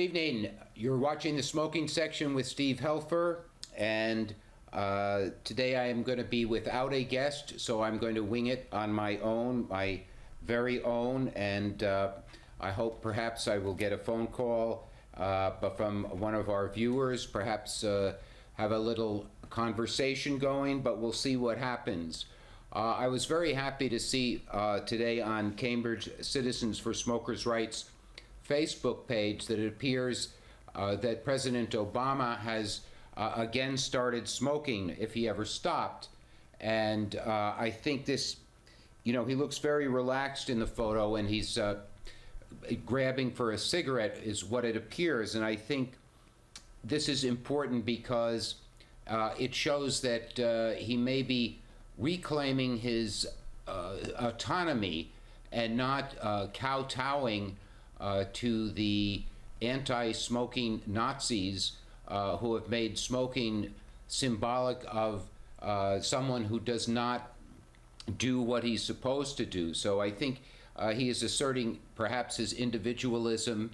Good evening. You're watching the smoking section with Steve Helfer, and uh, today I am going to be without a guest, so I'm going to wing it on my own, my very own, and uh, I hope perhaps I will get a phone call uh, but from one of our viewers, perhaps uh, have a little conversation going, but we'll see what happens. Uh, I was very happy to see uh, today on Cambridge Citizens for Smokers' Rights Facebook page that it appears uh, that President Obama has uh, again started smoking if he ever stopped. And uh, I think this, you know, he looks very relaxed in the photo and he's uh, grabbing for a cigarette, is what it appears. And I think this is important because uh, it shows that uh, he may be reclaiming his autonomy and not kowtowing uh, to the anti smoking Nazis uh, who have made smoking symbolic of uh, someone who does not do what he's supposed to do. So I think uh, he is asserting perhaps his individualism.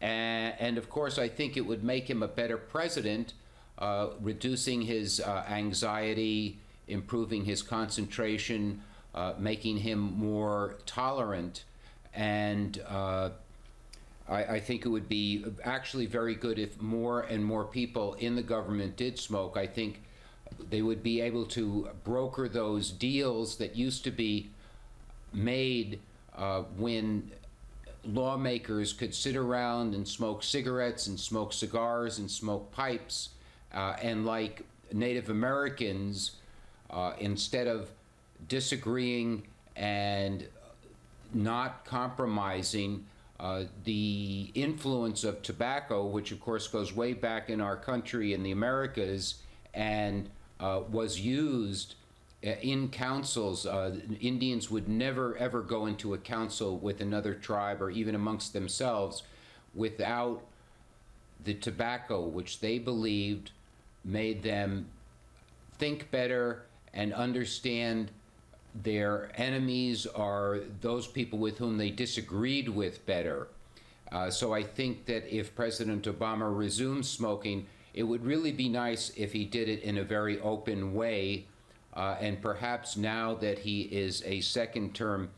And, and, of course, I think it would make him a better president, uh, reducing his uh, anxiety, improving his concentration, making him more tolerant. And I, I, think it would be actually very good if more and more people in the government did smoke. I think they would be able to broker those deals that used to be made uh, when lawmakers could sit around and smoke cigarettes and smoke cigars and smoke pipes. Uh, and like Native Americans, uh, instead of disagreeing and not compromising, uh, the influence of tobacco, which of course goes way back in our country in the Americas and uh, was used uh, in councils. Uh, Indians would never ever go into a council with another tribe or even amongst themselves without the tobacco, which they believed made them think better and understand their enemies are those people with whom they disagreed with better. Uh, so I think that if President Obama resumes smoking, it would really be nice if he did it in a very open way. Uh, and perhaps now that he is a second term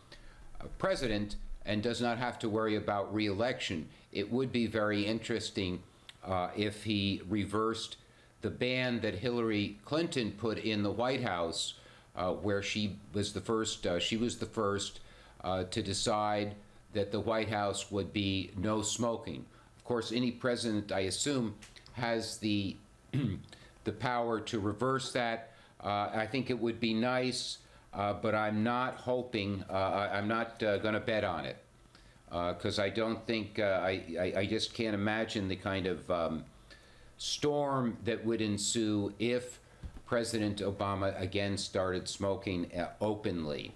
uh, president and does not have to worry about reelection, it would be very interesting uh, if he reversed the ban that Hillary Clinton put in the White House where she was the first, uh, she was the first uh, to decide that the White House would be no smoking. Of course, any president, I assume, has the, the power to reverse that. Uh, I think it would be nice, uh, but I'm not hoping, uh, I'm not going to bet on it. Because I don't think, I, I, I, just can't imagine the kind of um, storm that would ensue if President Obama again started smoking uh, openly.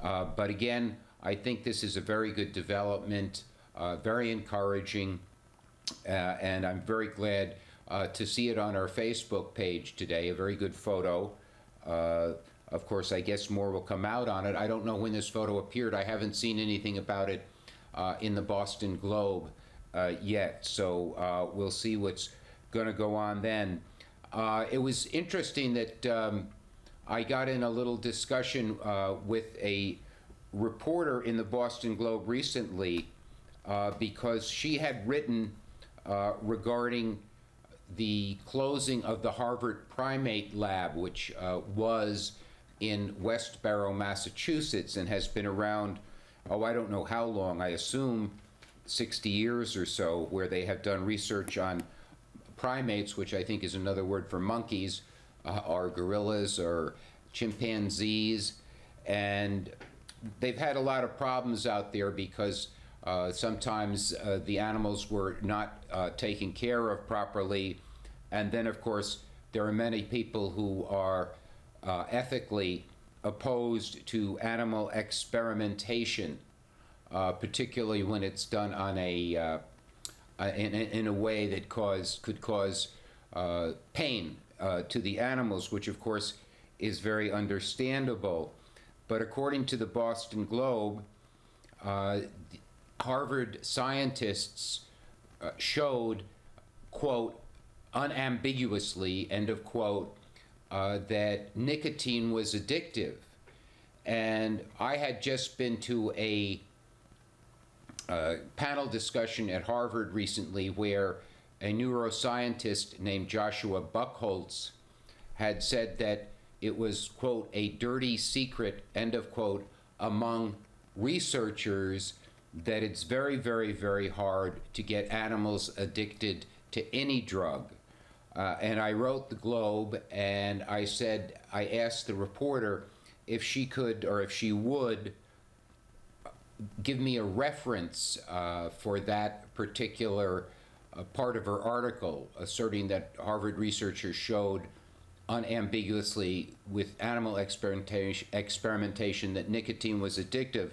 Uh, but again, I think this is a very good development, uh, very encouraging, uh, and I'm very glad uh, to see it on our Facebook page today, a very good photo. Uh, of course, I guess more will come out on it. I don't know when this photo appeared. I haven't seen anything about it in the Boston Globe yet, so we'll see what's going to go on then. Uh, it was interesting that um, I got in a little discussion uh, with a reporter in the Boston Globe recently uh, because she had written uh, regarding the closing of the Harvard Primate Lab, which uh, was in Westborough, Massachusetts, and has been around, oh, I don't know how long, I assume 60 years or so, where they have done research on primates, which I think is another word for monkeys, uh, or gorillas or chimpanzees, and they've had a lot of problems out there because uh, sometimes uh, the animals were not uh, taken care of properly, and then of course there are many people who are uh, ethically opposed to animal experimentation, uh, particularly when it's done on a uh, in, in a way that cause, could cause uh, pain uh, to the animals, which of course is very understandable. But according to the Boston Globe, uh, Harvard scientists uh, showed, quote, unambiguously, end of quote, that nicotine was addictive. And I had just been to a uh, panel discussion at Harvard recently where a neuroscientist named Joshua Buckholtz had said that it was, quote, a dirty secret, end of quote, among researchers that it's very, very, very hard to get animals addicted to any drug. Uh, and I wrote the Globe and I said, I asked the reporter if she could or if she would give me a reference uh, for that particular uh, part of her article, asserting that Harvard researchers showed unambiguously with animal experimentation, experimentation that nicotine was addictive.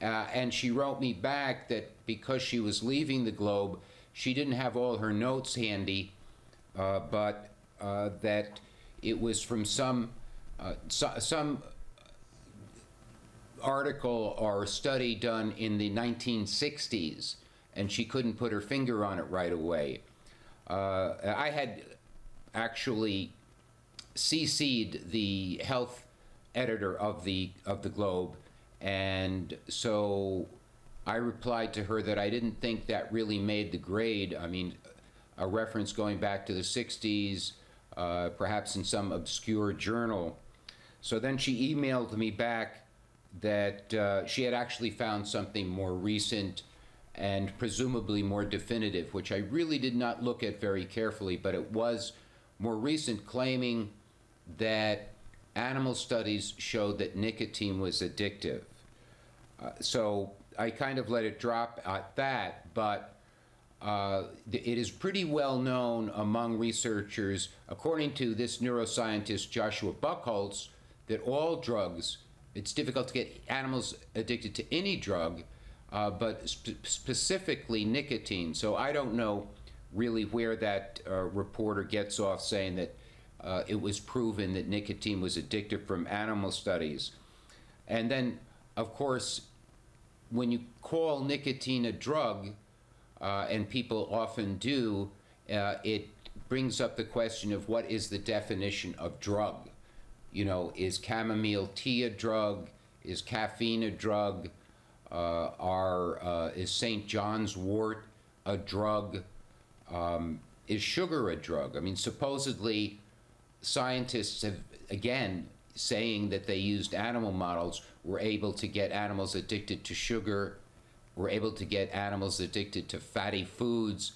Uh, and she wrote me back that because she was leaving the Globe, she didn't have all her notes handy, uh, but uh, that it was from some uh, so, some article or study done in the 1960s, and she couldn't put her finger on it right away. Uh, I had actually CC'd the health editor of the of the Globe, and so I replied to her that I didn't think that really made the grade. I mean, a reference going back to the 60s, uh, perhaps in some obscure journal. So then she emailed me back that uh, she had actually found something more recent and presumably more definitive, which I really did not look at very carefully, but it was more recent, claiming that animal studies showed that nicotine was addictive. Uh, so I kind of let it drop at that, but uh, it is pretty well known among researchers, according to this neuroscientist Joshua Buckholtz, that all drugs, it's difficult to get animals addicted to any drug, uh, but sp specifically nicotine. So I don't know really where that uh, reporter gets off saying that uh, it was proven that nicotine was addictive from animal studies. And then, of course, when you call nicotine a drug, uh, and people often do, uh, it brings up the question of what is the definition of drug. You know, is chamomile tea a drug? Is caffeine a drug? Uh, are, uh, is St. John's wort a drug? Um, is sugar a drug? I mean, supposedly, scientists have, again, saying that they used animal models, were able to get animals addicted to sugar, were able to get animals addicted to fatty foods.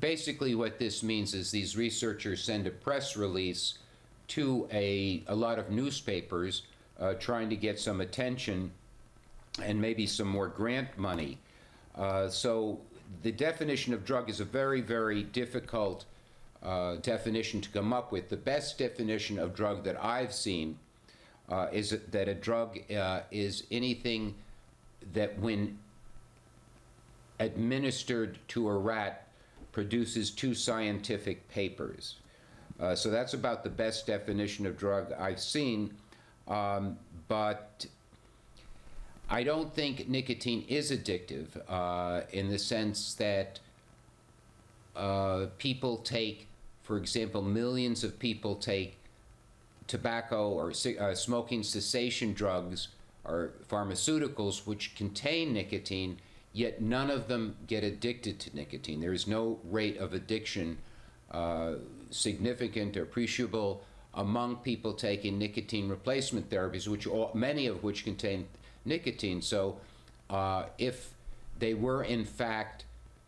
Basically, what this means is these researchers send a press release to a, a lot of newspapers uh, trying to get some attention and maybe some more grant money. Uh, so the definition of drug is a very, very difficult uh, definition to come up with. The best definition of drug that I've seen uh, is that a drug uh, is anything that when administered to a rat produces two scientific papers. Uh, so that's about the best definition of drug I've seen. Um, but I don't think nicotine is addictive uh, in the sense that uh, people take, for example, millions of people take tobacco or uh, smoking cessation drugs or pharmaceuticals which contain nicotine, yet none of them get addicted to nicotine. There is no rate of addiction uh, significant or appreciable among people taking nicotine replacement therapies, which all, many of which contain nicotine. So, uh, if they were in fact,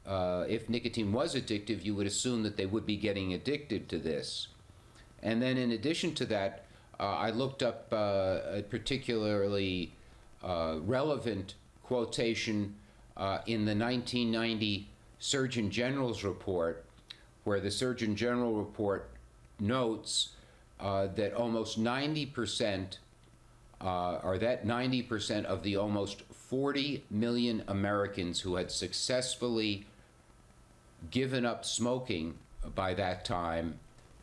uh, if nicotine was addictive, you would assume that they would be getting addicted to this. And then, in addition to that, uh, I looked up uh, a particularly uh, relevant quotation uh, in the 1990 Surgeon General's report where the Surgeon General report notes uh, that almost 90%, uh, or that 90% of the almost 40 million Americans who had successfully given up smoking by that time,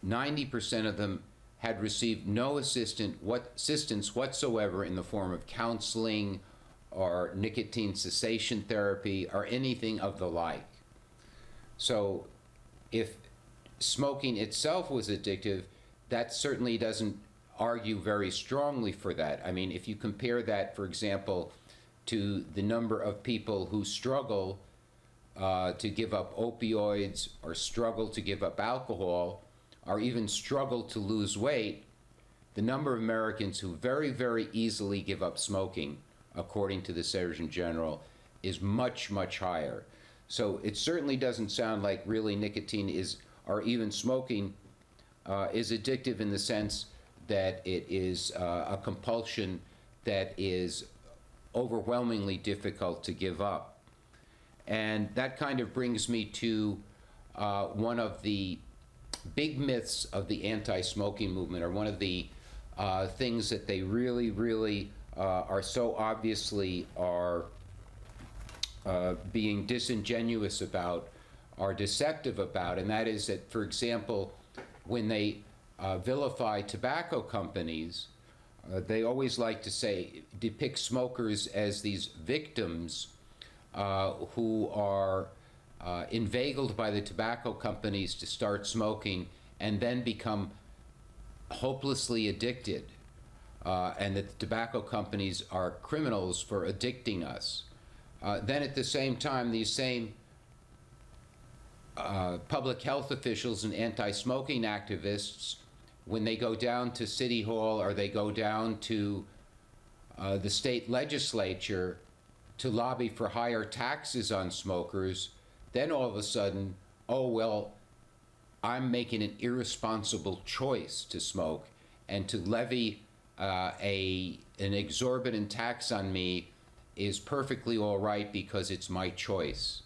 90% of them had received no assistant, what, assistance whatsoever in the form of counseling or nicotine cessation therapy or anything of the like. So if smoking itself was addictive, that certainly doesn't argue very strongly for that. I mean, if you compare that, for example, to the number of people who struggle uh, to give up opioids or struggle to give up alcohol or even struggle to lose weight, the number of Americans who very, very easily give up smoking, according to the Surgeon General, is much, much higher. So it certainly doesn't sound like really nicotine is, or even smoking, uh, is addictive in the sense that it is uh, a compulsion that is overwhelmingly difficult to give up. And that kind of brings me to uh, one of the big myths of the anti smoking movement, or one of the uh, things that they really, really uh, are so obviously are uh, being disingenuous about, are deceptive about, and that is that, for example, when they uh, vilify tobacco companies, uh, they always like to say, depict smokers as these victims uh, who are uh, inveigled by the tobacco companies to start smoking and then become hopelessly addicted, and that the tobacco companies are criminals for addicting us. Uh, then at the same time, these same uh, public health officials and anti smoking activists, when they go down to City Hall or they go down to uh, the state legislature to lobby for higher taxes on smokers, then all of a sudden, oh, well, I'm making an irresponsible choice to smoke and to levy uh, a, an exorbitant tax on me is perfectly all right because it's my choice.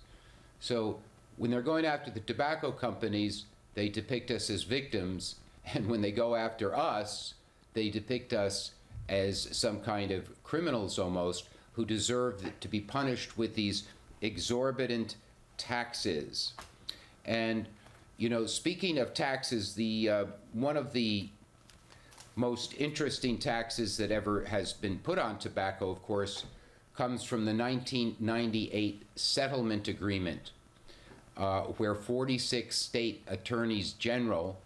So when they're going after the tobacco companies, they depict us as victims, and when they go after us, they depict us as some kind of criminals almost who deserve to be punished with these exorbitant taxes. And you know, speaking of taxes, the uh, one of the most interesting taxes that ever has been put on tobacco, of course, comes from the 1998 settlement agreement uh, where 46 state attorneys general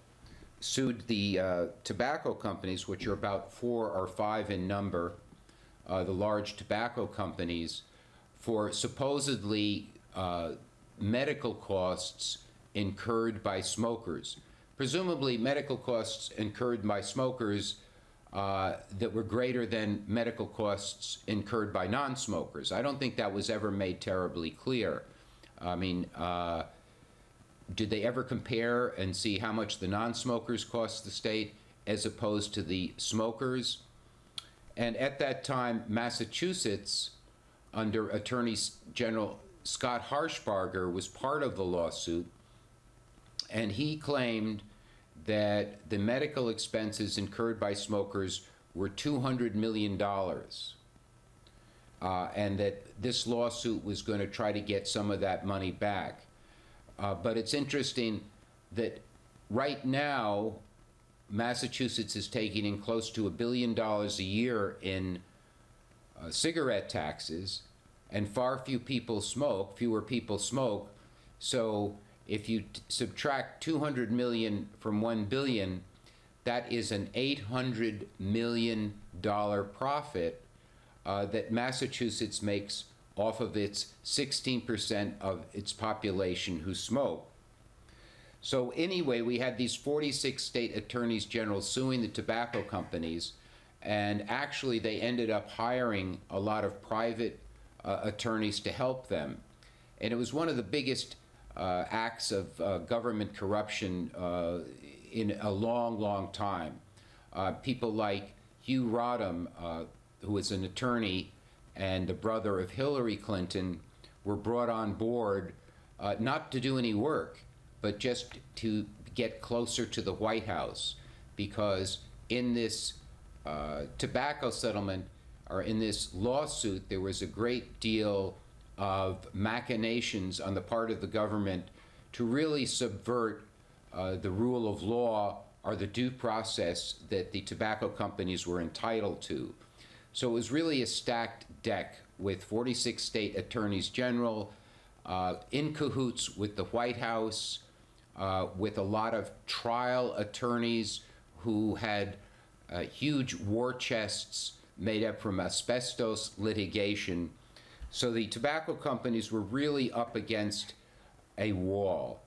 sued the uh, tobacco companies, which are about four or five in number, uh, the large tobacco companies, for supposedly uh, medical costs incurred by smokers. Presumably, medical costs incurred by smokers uh, that were greater than medical costs incurred by non smokers. I don't think that was ever made terribly clear. I mean, uh, did they ever compare and see how much the non smokers cost the state as opposed to the smokers? And at that time, Massachusetts, under Attorney General Scott Harshbarger, was part of the lawsuit, and he claimed that the medical expenses incurred by smokers were $200 million. Uh, and that this lawsuit was going to try to get some of that money back. Uh, but it's interesting that right now, Massachusetts is taking in close to a billion dollars a year in uh, cigarette taxes, and far few people smoke, fewer people smoke. So if you subtract 200 million from 1 billion, that is an 800 million dollar profit uh, that Massachusetts makes off of its 16% of its population who smoke. So anyway, we had these 46 state attorneys general suing the tobacco companies, and actually they ended up hiring a lot of private uh, attorneys to help them. And it was one of the biggest acts of uh, government corruption uh, in a long, long time. Uh, people like Hugh Rodham, uh, who was an attorney and the brother of Hillary Clinton, were brought on board not to do any work, but just to get closer to the White House, because in this tobacco settlement or in this lawsuit, there was a great deal of machinations on the part of the government to really subvert uh, the rule of law or the due process that the tobacco companies were entitled to. So it was really a stacked deck with 46 state attorneys general, uh, in cahoots with the White House, uh, with a lot of trial attorneys who had uh, huge war chests made up from asbestos litigation. So the tobacco companies were really up against a wall.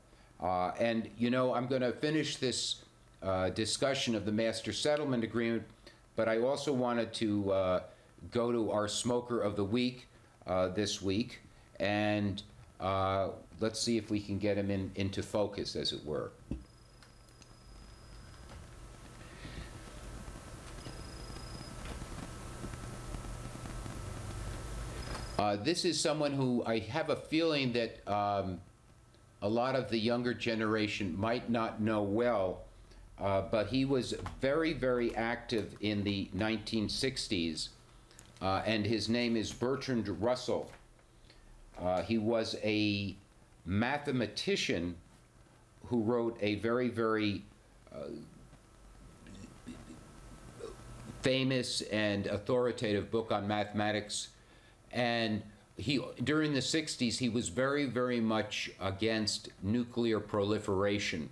Uh, and, you know, I'm going to finish this uh, discussion of the master settlement agreement, but I also wanted to uh, go to our smoker of the week uh, this week, and uh, let's see if we can get him in, into focus, as it were. Uh, this is someone who I have a feeling that um, a lot of the younger generation might not know well, uh, but he was very, very active in the 1960s, uh, and his name is Bertrand Russell. Uh, he was a mathematician who wrote a very, very uh, famous and authoritative book on mathematics. And he, during the 60s, he was very, very much against nuclear proliferation.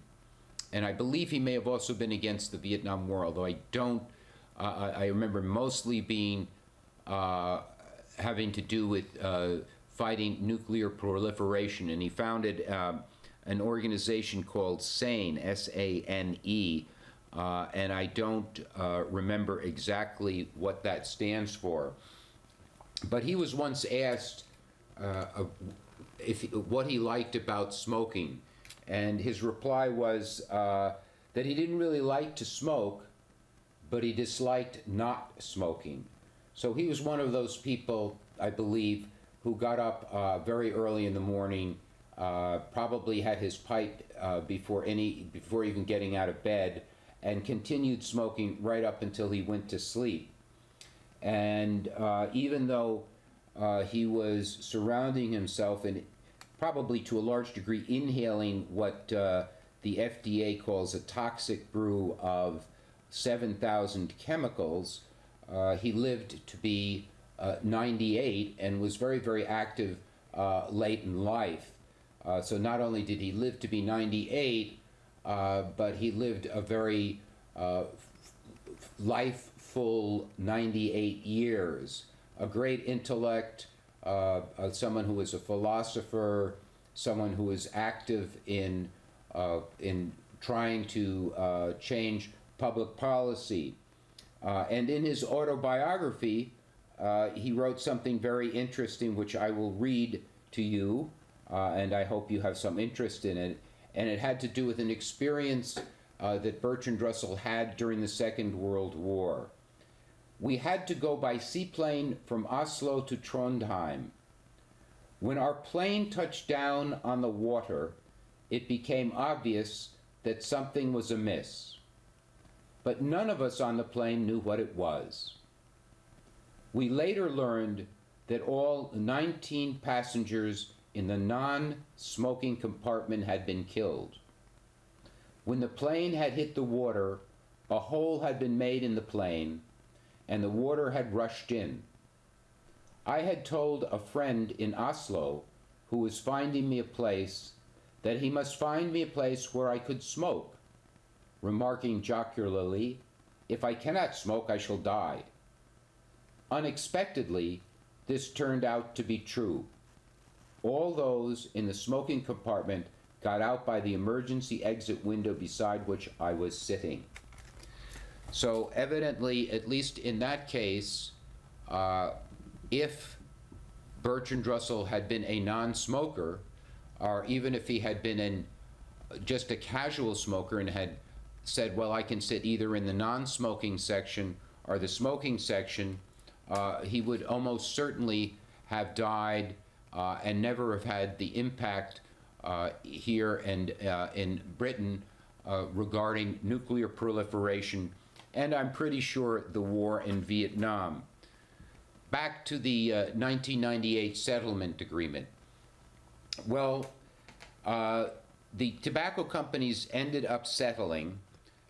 And I believe he may have also been against the Vietnam War, although I don't, uh, I remember mostly being uh, having to do with uh, fighting nuclear proliferation. And he founded um, an organization called SANE, S A N E, uh, and I don't uh, remember exactly what that stands for. But he was once asked uh, if what he liked about smoking, and his reply was uh, that he didn't really like to smoke, but he disliked not smoking. So he was one of those people, I believe, who got up uh, very early in the morning, uh, probably had his pipe uh, before any before even getting out of bed, and continued smoking right up until he went to sleep. And uh, even though uh, he was surrounding himself and probably to a large degree inhaling what uh, the FDA calls a toxic brew of 7,000 chemicals, uh, he lived to be uh, 98 and was very, very active uh, late in life. so not only did he live to be 98, but he lived a very life full 98 years. A great intellect, uh, uh, someone who is a philosopher, someone who is active in, uh, in trying to uh, change public policy. Uh, and in his autobiography, uh, he wrote something very interesting, which I will read to you, and I hope you have some interest in it. And it had to do with an experience that Bertrand Russell had during the Second World War. We had to go by seaplane from Oslo to Trondheim. When our plane touched down on the water, it became obvious that something was amiss. But none of us on the plane knew what it was. We later learned that all 19 passengers in the non smoking compartment had been killed. When the plane had hit the water, a hole had been made in the plane and the water had rushed in. I had told a friend in Oslo who was finding me a place that he must find me a place where I could smoke, remarking jocularly, If I cannot smoke, I shall die. Unexpectedly, this turned out to be true. All those in the smoking compartment got out by the emergency exit window beside which I was sitting. So evidently, at least in that case, uh, if Bertrand Russell had been a non-smoker, or even if he had been just a casual smoker and had said, well, I can sit either in the non-smoking section or the smoking section, uh, he would almost certainly have died uh, and never have had the impact uh, here and uh, in Britain uh, regarding nuclear proliferation and I'm pretty sure the war in Vietnam. Back to the uh, 1998 settlement agreement. Well, uh, the tobacco companies ended up settling,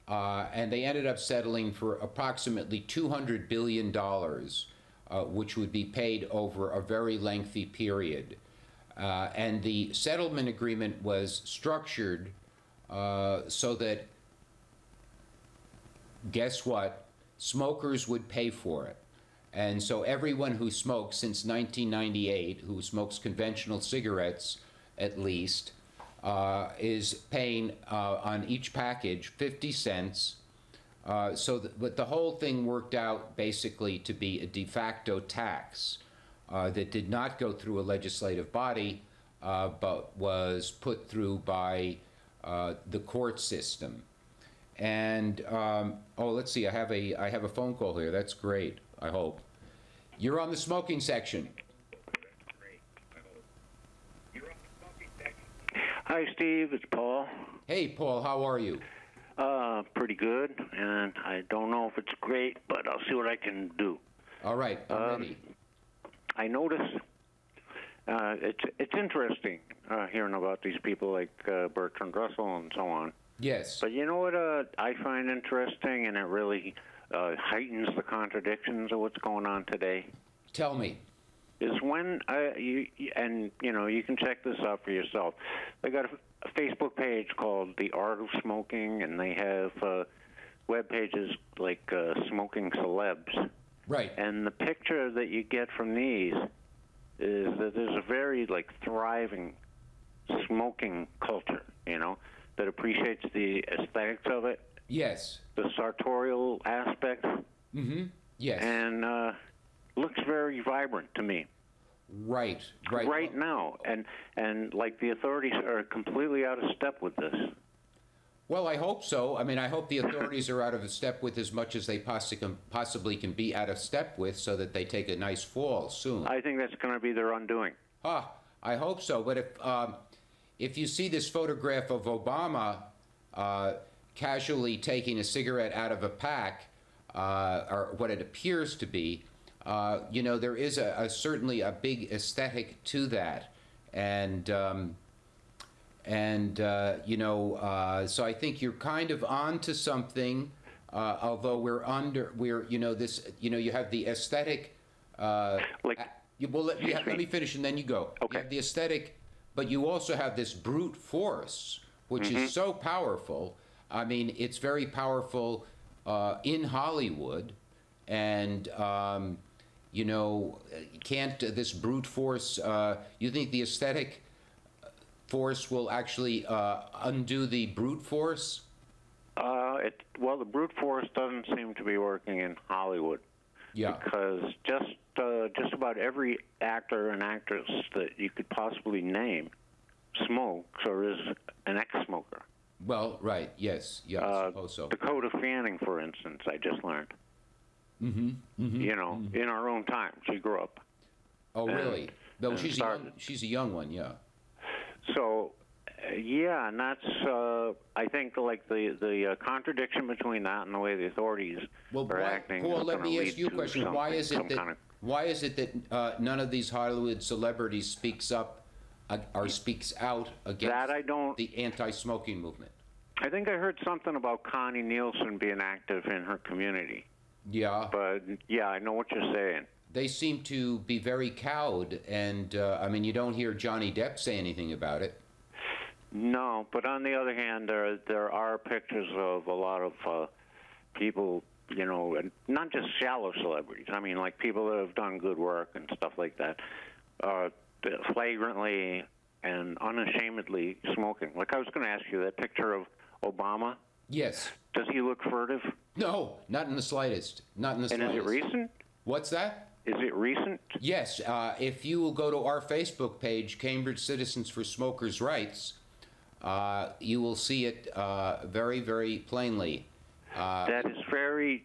uh, and they ended up settling for approximately $200 billion, uh, which would be paid over a very lengthy period. Uh, and the settlement agreement was structured uh, so that, guess what? Smokers would pay for it. And so everyone who smokes since 1998, who smokes conventional cigarettes at least, uh, is paying uh, on each package 50 cents. Uh, so, th- but the whole thing worked out basically to be a de facto tax uh, that did not go through a legislative body, uh, but was put through by uh, the court system. And um, oh, let's see, I have a I have a phone call here. That's great. I hope you're on the smoking section. Hi, Steve. It's Paul. Hey, Paul, how are you? Uh, pretty good, and I don't know if it's great, but I'll see what I can do. All right, I'm Um, ready. I notice uh, it's it's interesting uh, hearing about these people like uh, Bertrand Russell and so on. Yes. But you know what uh, I find interesting, and it really uh, heightens the contradictions of what's going on today. Tell me. is when uh, you and you know you can check this out for yourself. They got a, a Facebook page called The Art of Smoking, and they have uh, web pages like uh, Smoking Celebs. Right. And the picture that you get from these is that there's a very like thriving smoking culture, you know, that appreciates the aesthetics of it, Yes. the sartorial aspect, Mm-hmm. Yes. and uh, looks very vibrant to me. right. Right. right now, and and like the authorities are completely out of step with this. Well, I hope so. I mean, I hope the authorities are out of step with as much as they possi- can- possibly can be out of step with, so that they take a nice fall soon. I think that's going to be their undoing. Ah, I hope so. But if um, if you see this photograph of Obama uh, casually taking a cigarette out of a pack, uh, or what it appears to be, uh, you know, there is a, a certainly a big aesthetic to that, and. Um, and uh, you know, uh, so I think you're kind of on to something. Uh, although we're under, we're you know this, you know, you have the aesthetic. Uh, Like- you, well, let, have, let me finish and then you go. Okay. You have the aesthetic, but you also have this brute force, which is so powerful. I mean, it's very powerful uh, in Hollywood, and um, you know, can't this brute force? Uh, you think the aesthetic force will actually uh, undo the brute force? Uh, it, well, the brute force doesn't seem to be working in Hollywood Yeah. because just uh, just about every actor and actress that you could possibly name smokes or is an ex-smoker. Well, right. Yes. Yeah. I Uh, suppose so. Dakota Fanning, for instance, I just learned. Mm-hmm. mm-hmm. You know, in our own time, she grew up. Oh, really? No, and she's a young, she's a young one. Yeah. So, uh, yeah, and that's uh, I think like the the uh, contradiction between that and the way the authorities Well, are why, acting. Paul, let me ask you a question. Why is it that kind of- why is it that uh, none of these Hollywood celebrities speaks up uh, or speaks out against That I don't- the anti-smoking movement? I think I heard something about Connie Nielsen being active in her community, Yeah. but yeah, I know what you're saying. they seem to be very cowed, and uh, I mean, you don't hear Johnny Depp say anything about it. No, but on the other hand, there there are pictures of a lot of uh, people, you know, not just shallow celebrities. I mean, like people that have done good work and stuff like that, uh, flagrantly and unashamedly smoking. Like I was going to ask you that picture of Obama. Yes. Does he look furtive? No, not in the slightest. Not in the slightest And is it recent? What's that? Is it recent? Yes, uh, if you will go to our Facebook page, Cambridge Citizens for Smokers' Rights, uh, you will see it uh, very, very plainly. Uh, That is very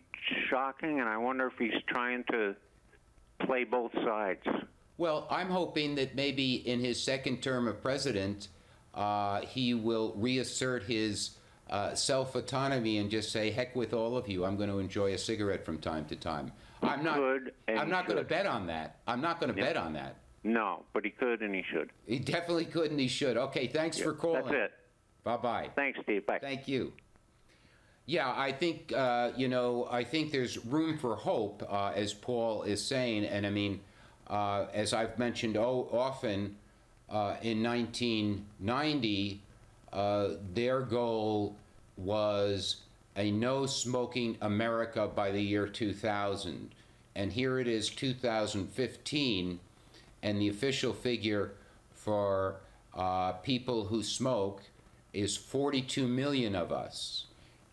shocking, and I wonder if he's trying to play both sides. well, I'm hoping that maybe in his second term of president, uh, he will reassert his uh, self autonomy and just say, "Heck with all of you! I'm going to enjoy a cigarette from time to time." I'm not. I'm not going to bet on that. I'm not going to bet on that. No, but he could and he should. He definitely could and he should. Okay, thanks for calling. That's it. Bye bye. Thanks, Steve. Bye. Thank you. Yeah, I think uh, you know. I think there's room for hope, uh, as Paul is saying, and I mean, uh, as I've mentioned often, uh, in 1990, uh, their goal was a no smoking America by the year 2000. And here it is, 2015, and the official figure for uh, people who smoke is 42 million of us.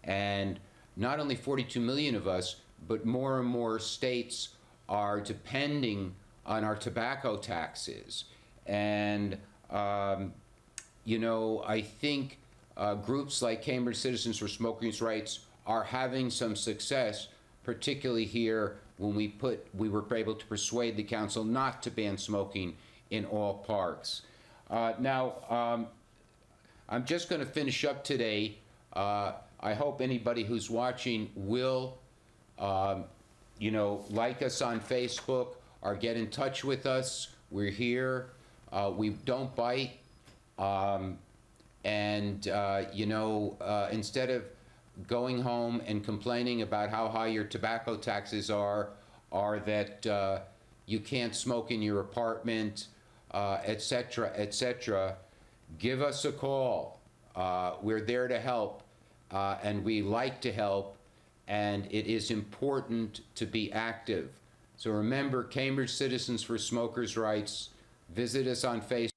And not only 42 million of us, but more and more states are depending on our tobacco taxes. And, um, you know, I think uh, groups like Cambridge Citizens for Smokers' Rights are having some success, particularly here when we put, we were able to persuade the council not to ban smoking in all parks. Uh, now, um, I'm just going to finish up today. Uh, I hope anybody who's watching will, um, you know, like us on Facebook or get in touch with us. We're here. Uh, we don't bite. Um, and, uh, you know, uh, instead of going home and complaining about how high your tobacco taxes are, or that uh, you can't smoke in your apartment, uh, et cetera, et cetera, give us a call. Uh, we're there to help, uh, and we like to help, and it is important to be active. So remember, Cambridge Citizens for Smokers' Rights, visit us on Facebook.